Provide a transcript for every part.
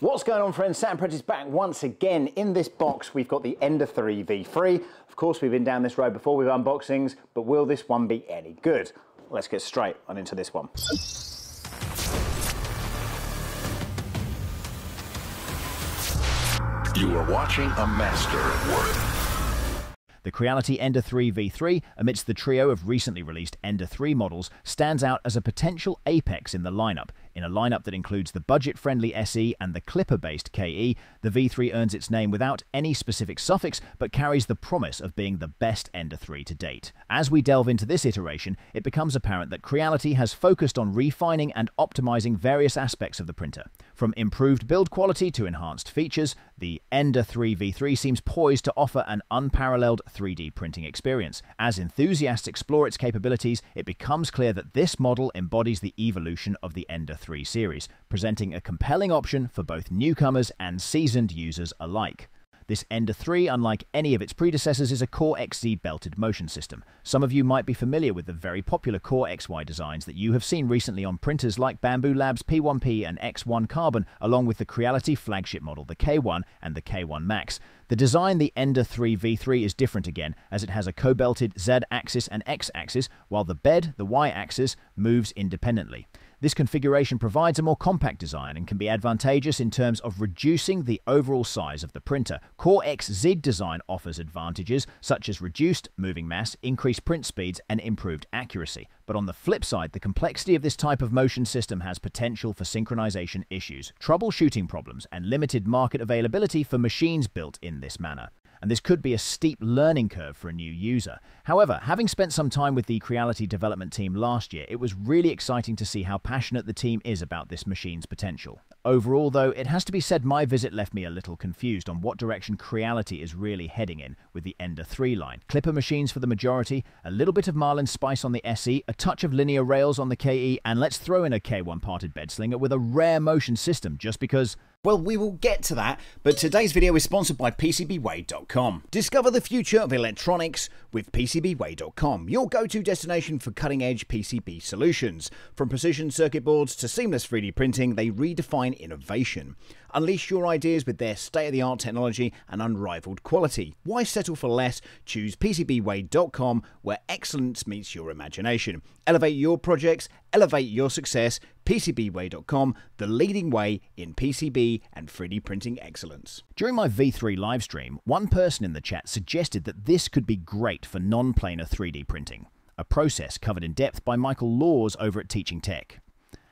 What's going on friends? Sam Prentice back once again. In this box we've got the Ender 3 V3. Of course we've been down this road before with unboxings, but will this one be any good? Let's get straight on into this one. You are watching a master at work. The Creality Ender 3 V3, amidst the trio of recently released Ender 3 models, stands out as a potential apex in the lineup. In a lineup that includes the budget-friendly SE and the Klipper-based KE, the V3 earns its name without any specific suffix, but carries the promise of being the best Ender 3 to date. As we delve into this iteration, it becomes apparent that Creality has focused on refining and optimizing various aspects of the printer. From improved build quality to enhanced features, the Ender 3 V3 seems poised to offer an unparalleled 3D printing experience. As enthusiasts explore its capabilities, it becomes clear that this model embodies the evolution of the Ender 3 series, presenting a compelling option for both newcomers and seasoned users alike. This Ender 3, unlike any of its predecessors, is a Core XZ belted motion system. Some of you might be familiar with the very popular Core XY designs that you have seen recently on printers like Bambu Labs P1P and X1 Carbon, along with the Creality flagship model, the K1 and the K1 Max. The design, the Ender 3 V3, is different again, as it has a co-belted Z axis and X axis, while the bed, the Y axis, moves independently. This configuration provides a more compact design and can be advantageous in terms of reducing the overall size of the printer. Core XZ design offers advantages such as reduced moving mass, increased print speeds, and improved accuracy. But on the flip side, the complexity of this type of motion system has potential for synchronization issues, troubleshooting problems, and limited market availability for machines built in this manner and this could be a steep learning curve for a new user. However, having spent some time with the Creality development team last year, it was really exciting to see how passionate the team is about this machine's potential. Overall, though, it has to be said my visit left me a little confused on what direction Creality is really heading in with the Ender 3 line. Klipper machines for the majority, a little bit of Marlin spice on the SE, a touch of linear rails on the KE, and let's throw in a K1 parted bed slinger with a rare motion system just because well, we will get to that, but today's video is sponsored by PCBWay.com. Discover the future of electronics with PCBWay.com, your go-to destination for cutting-edge PCB solutions. From precision circuit boards to seamless 3D printing, they redefine innovation. Unleash your ideas with their state-of-the-art technology and unrivaled quality. Why settle for less? Choose PCBWay.com, where excellence meets your imagination. Elevate your projects, elevate your success. PCBWay.com, the leading way in PCB and 3D printing excellence. During my V3 livestream, one person in the chat suggested that this could be great for non-planar 3D printing, a process covered in depth by Michael Laws over at Teaching Tech.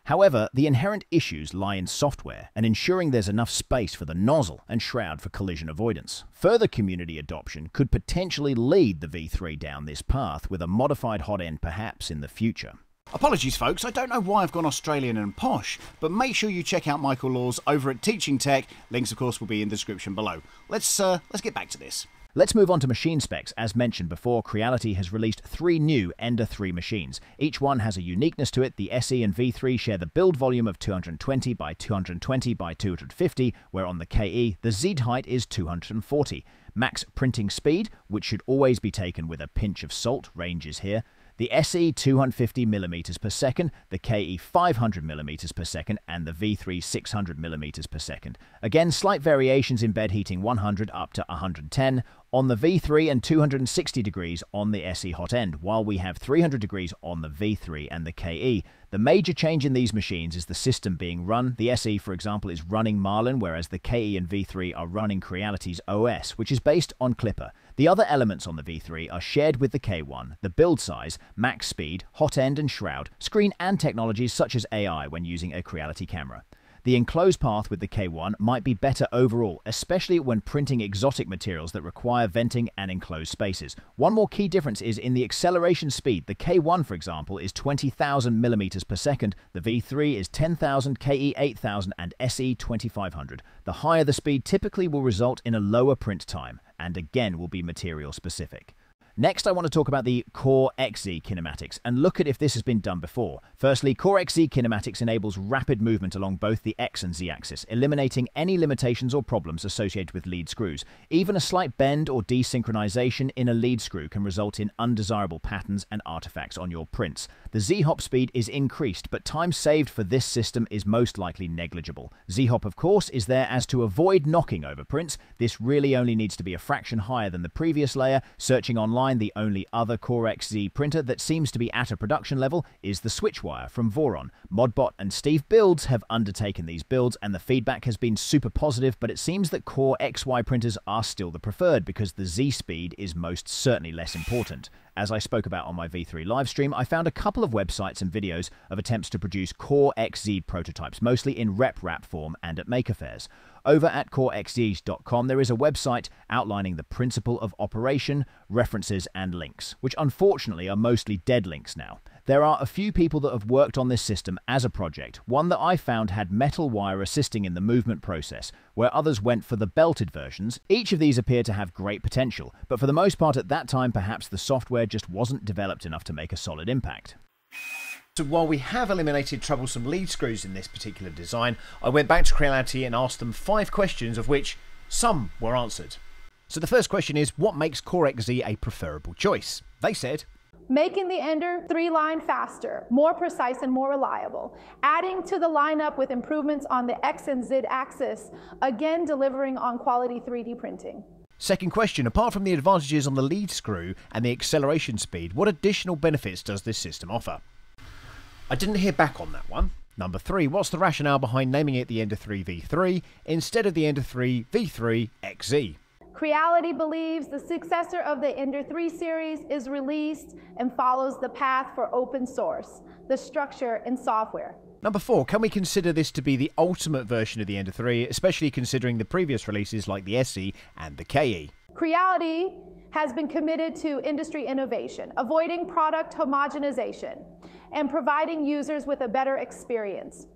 However, the inherent issues lie in software and ensuring there's enough space for the nozzle and shroud for collision avoidance. Further community adoption could potentially lead the V3 down this path with a modified hot end perhaps in the future. Apologies, folks. I don't know why I've gone Australian and posh, but make sure you check out Michael Laws over at Teaching Tech. Links, of course, will be in the description below. Let's uh, let's get back to this. Let's move on to machine specs. As mentioned before, Creality has released three new Ender 3 machines. Each one has a uniqueness to it. The SE and V3 share the build volume of 220 by 220 by 250, where on the KE, the Z height is 240. Max printing speed, which should always be taken with a pinch of salt, ranges here. The SE 250mm per second, the KE 500mm per second, and the V3 600mm per second. Again, slight variations in bed heating 100 up to 110, on the V3 and 260 degrees on the SE hot end, while we have 300 degrees on the V3 and the KE. The major change in these machines is the system being run. The SE, for example, is running Marlin, whereas the KE and V3 are running Creality's OS, which is based on Klipper. The other elements on the V3 are shared with the K1, the build size, max speed, hot end and shroud, screen and technologies such as AI when using a Creality camera. The enclosed path with the K1 might be better overall, especially when printing exotic materials that require venting and enclosed spaces. One more key difference is in the acceleration speed. The K1, for example, is 20,000 millimeters per second, the V3 is 10,000, KE 8000, and SE 2500. The higher the speed typically will result in a lower print time, and again will be material specific. Next, I want to talk about the Core XZ kinematics and look at if this has been done before. Firstly, Core XZ kinematics enables rapid movement along both the X and Z axis, eliminating any limitations or problems associated with lead screws. Even a slight bend or desynchronization in a lead screw can result in undesirable patterns and artifacts on your prints. The Z-hop speed is increased, but time saved for this system is most likely negligible. Z-hop, of course, is there as to avoid knocking over prints. This really only needs to be a fraction higher than the previous layer. Searching online, the only other Core XZ printer that seems to be at a production level is the Switchwire from Voron. Modbot and Steve Builds have undertaken these builds, and the feedback has been super positive, but it seems that Core XY printers are still the preferred because the Z speed is most certainly less important. As I spoke about on my V3 livestream, I found a couple of websites and videos of attempts to produce Core XZ prototypes, mostly in RepRap form and at Maker Faires. Over at corexz.com, there is a website outlining the principle of operation, references, and links, which unfortunately are mostly dead links now. There are a few people that have worked on this system as a project. One that I found had metal wire assisting in the movement process, where others went for the belted versions. Each of these appear to have great potential, but for the most part at that time, perhaps the software just wasn't developed enough to make a solid impact. So while we have eliminated troublesome lead screws in this particular design, I went back to Creality and asked them five questions, of which some were answered. So the first question is, what makes Core XZ a preferable choice? They said, Making the Ender 3 line faster, more precise, and more reliable. Adding to the lineup with improvements on the X and Z axis, again delivering on quality 3D printing. Second question Apart from the advantages on the lead screw and the acceleration speed, what additional benefits does this system offer? I didn't hear back on that one. Number three, what's the rationale behind naming it the Ender 3 V3 instead of the Ender 3 V3 XZ? Creality believes the successor of the Ender 3 series is released and follows the path for open source, the structure and software. Number four, can we consider this to be the ultimate version of the Ender 3, especially considering the previous releases like the SE and the KE? Creality has been committed to industry innovation, avoiding product homogenization, and providing users with a better experience.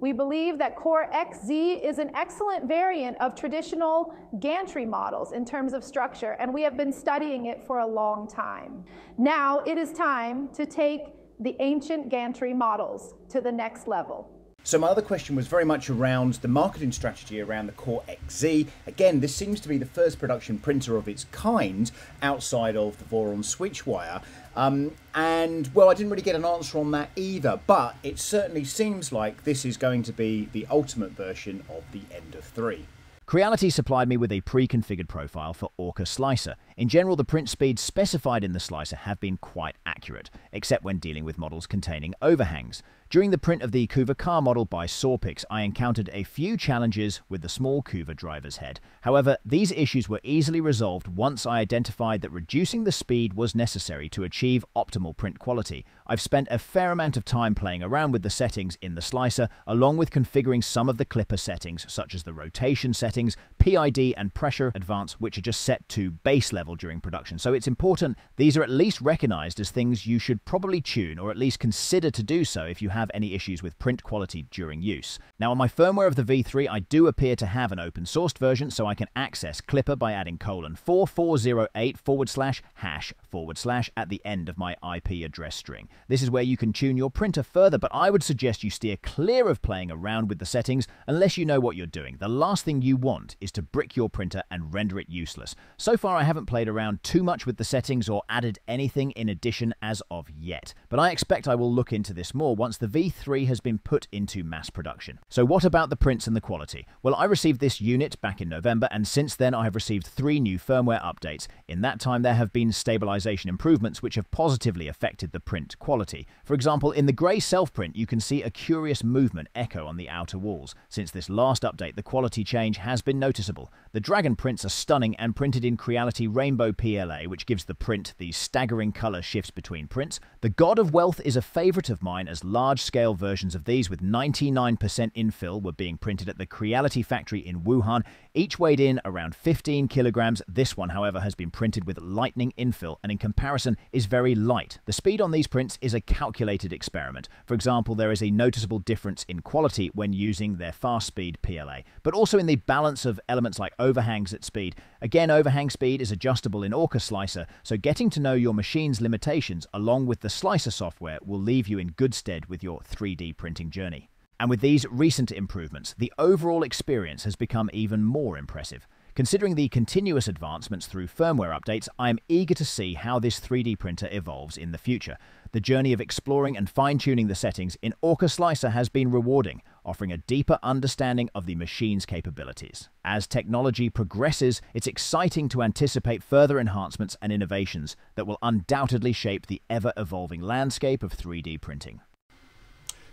We believe that Core XZ is an excellent variant of traditional gantry models in terms of structure, and we have been studying it for a long time. Now it is time to take the ancient gantry models to the next level. So my other question was very much around the marketing strategy around the Core XZ. Again, this seems to be the first production printer of its kind outside of the Voron Switchwire. Um, and well, I didn't really get an answer on that either, but it certainly seems like this is going to be the ultimate version of the Ender 3. Creality supplied me with a pre-configured profile for Orca Slicer. In general, the print speeds specified in the slicer have been quite accurate, except when dealing with models containing overhangs. During the print of the Kuva car model by Sawpix, I encountered a few challenges with the small Kuva driver's head. However, these issues were easily resolved once I identified that reducing the speed was necessary to achieve optimal print quality. I've spent a fair amount of time playing around with the settings in the slicer, along with configuring some of the Klipper settings, such as the rotation settings, PID, and pressure advance, which are just set to base level during production. So it's important these are at least recognized as things you should probably tune, or at least consider to do so if you have any issues with print quality during use. Now on my firmware of the V3, I do appear to have an open sourced version, so I can access Klipper by adding colon 4408 forward slash hash forward slash at the end of my IP address string. This is where you can tune your printer further, but I would suggest you steer clear of playing around with the settings unless you know what you're doing. The last thing you want is to brick your printer and render it useless. So far I haven't played around too much with the settings or added anything in addition as of yet, but I expect I will look into this more once the the V3 has been put into mass production. So what about the prints and the quality? Well, I received this unit back in November, and since then I have received three new firmware updates. In that time, there have been stabilization improvements which have positively affected the print quality. For example, in the grey self-print, you can see a curious movement echo on the outer walls. Since this last update, the quality change has been noticeable. The Dragon prints are stunning and printed in Creality Rainbow PLA, which gives the print these staggering color shifts between prints. The God of Wealth is a favorite of mine as large large scale versions of these with 99% infill were being printed at the Creality factory in Wuhan. Each weighed in around 15 kilograms. This one, however, has been printed with lightning infill and in comparison is very light. The speed on these prints is a calculated experiment. For example, there is a noticeable difference in quality when using their fast speed PLA, but also in the balance of elements like overhangs at speed. Again, overhang speed is adjustable in Orca Slicer, so getting to know your machine's limitations along with the slicer software will leave you in good stead with your 3D printing journey. And with these recent improvements, the overall experience has become even more impressive. Considering the continuous advancements through firmware updates, I am eager to see how this 3D printer evolves in the future. The journey of exploring and fine tuning the settings in Orca Slicer has been rewarding, offering a deeper understanding of the machine's capabilities. As technology progresses, it's exciting to anticipate further enhancements and innovations that will undoubtedly shape the ever evolving landscape of 3D printing.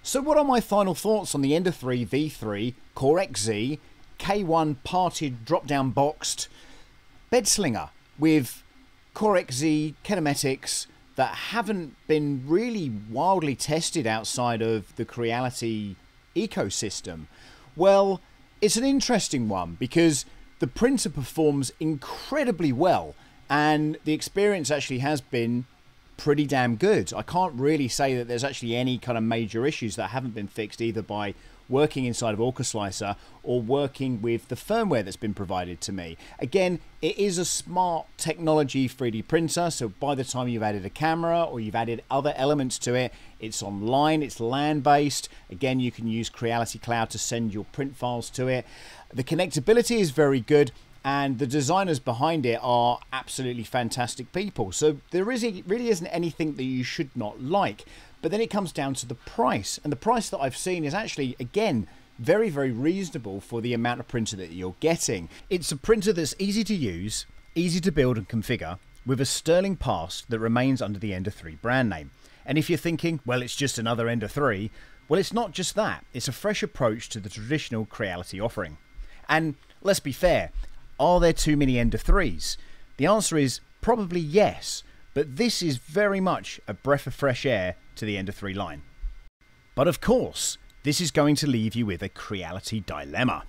So, what are my final thoughts on the Ender 3 V3 Core XZ K1 parted drop down boxed bed slinger with Core XZ kinematics that haven't been really wildly tested outside of the Creality ecosystem? Well, it's an interesting one because the printer performs incredibly well and the experience actually has been pretty damn good. I can't really say that there's actually any kind of major issues that haven't been fixed either by working inside of Orca Slicer or working with the firmware that's been provided to me. Again, it is a smart technology 3D printer, so by the time you've added a camera or you've added other elements to it, it's online, it's land based. Again, you can use Creality Cloud to send your print files to it. The connectability is very good and the designers behind it are absolutely fantastic people. So there is really isn't anything that you should not like. But then it comes down to the price, and the price that I've seen is actually again very very reasonable for the amount of printer that you're getting. It's a printer that's easy to use, easy to build and configure, with a sterling past that remains under the Ender 3 brand name. And if you're thinking, well, it's just another Ender 3, well, it's not just that. It's a fresh approach to the traditional Creality offering. And let's be fair, are there too many Ender 3s? The answer is probably yes, but this is very much a breath of fresh air to the Ender 3 line. But of course, this is going to leave you with a Creality dilemma.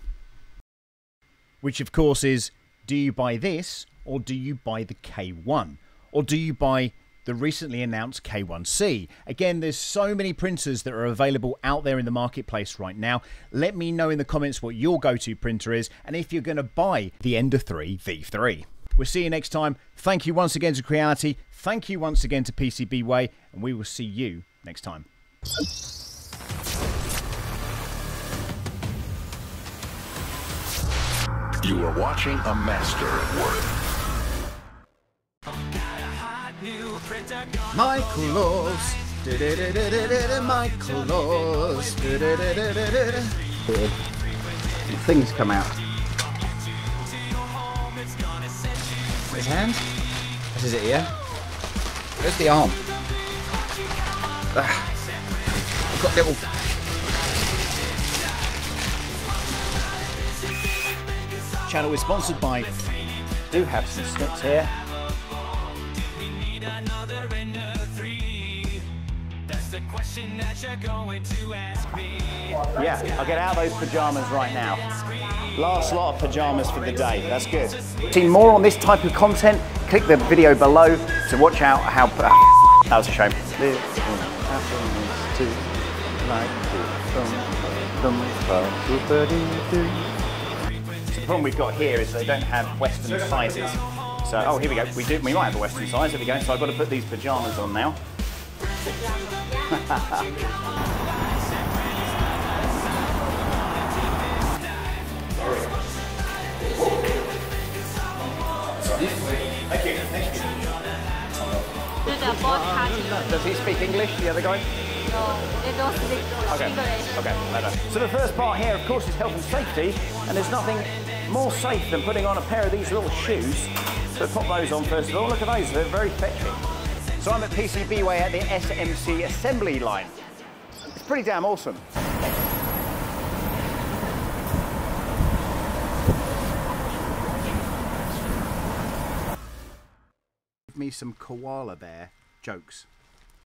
Which of course is, do you buy this or do you buy the K1? Or do you buy the recently announced K1C. Again, there's so many printers that are available out there in the marketplace right now. Let me know in the comments what your go-to printer is and if you're going to buy the Ender 3 V3. We'll see you next time. Thank you once again to Creality. Thank you once again to PCBWay, and we will see you next time. You are watching a master at work. Michael Laws. Michael Laws. Things come out. His hand? This is it, yeah? Where's the arm? Ah. I've got little. Channel is sponsored by. Do have some snips here. Yeah, I'll get out of those pajamas right now. Last lot of pajamas for the day. That's good. See more on this type of content? Click the video below to watch out how. Uh, that was a shame. So the problem we've got here is they don't have Western sizes. So, oh, here we go. We do. We might have a Western size. Here we go. So I've got to put these pajamas on now. Does he speak English, the other guy? Okay, okay. So the first part here, of course, is health and safety, and there's nothing more safe than putting on a pair of these little shoes. So pop those on first of all. Look at those, they're very fetching. So I'm at PCBWay at the SMC assembly line. It's pretty damn awesome. Give me some koala bear jokes.